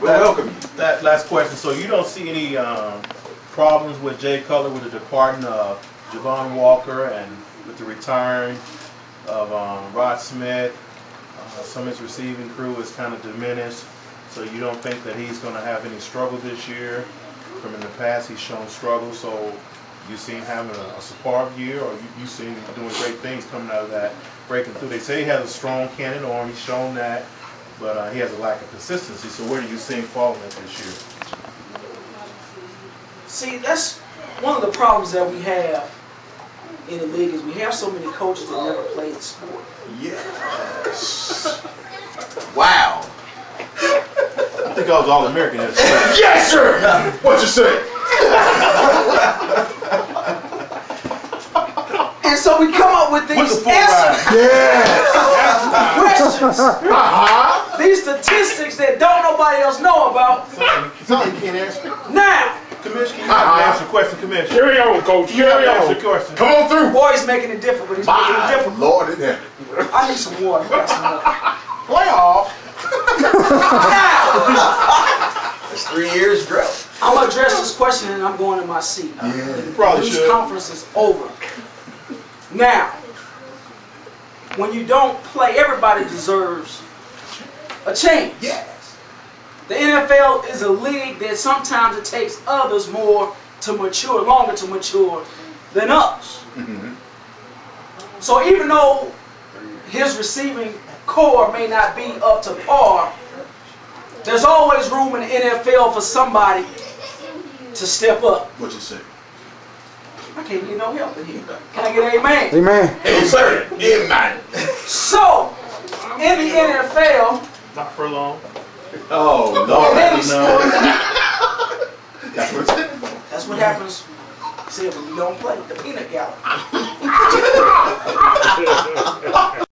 We welcome. That last question. So you don't see any um, problems with Jay Cutler with the departing of Javon Walker and with the return of um, Rod Smith? Uh, some of his receiving crew is kind of diminished. So you don't think that he's going to have any struggle this year? From in the past, he's shown struggle. So you see him having a, a superb year, or you, you see him doing great things coming out of that, breaking through. They say he has a strong cannon arm. He's shown that but uh, he has a lack of consistency. So where do you see him falling at this year? See, that's one of the problems that we have in the league is we have so many coaches that never played the sport. Yes. wow. I think I was all American at Yes, sir. What you say? And so we come up with With these the full answers, Yes. questions, Uh-huh. These statistics that don't nobody else know about. Something you can't answer. Now, Commissioner, you have to answer the question, Commissioner. Carry on, coach. You have Carry to answer on. question. Come on through. boy's making it difficult. He's making it My difficult. Lord in heaven. I need some water. Got some water. Playoff. Now, It's three years drought. I'm gonna address this question and I'm going to my seat. Yeah. The Probably news should. conference is over. Now, when you don't play, everybody deserves a change. Yes. The NFL is a league that sometimes it takes others more to mature, longer to mature than us. Mhm. So even though his receiving corps may not be up to par, there's always room in the NFL for somebody to step up. What you say? I can't get no help in here. Can I get an amen? Amen. Yes, sir. Yeah, man. So, in the NFL, Not for long. Oh, in Lord. no. That's what it said. that's what happens. See, when you don't play with the peanut gallery.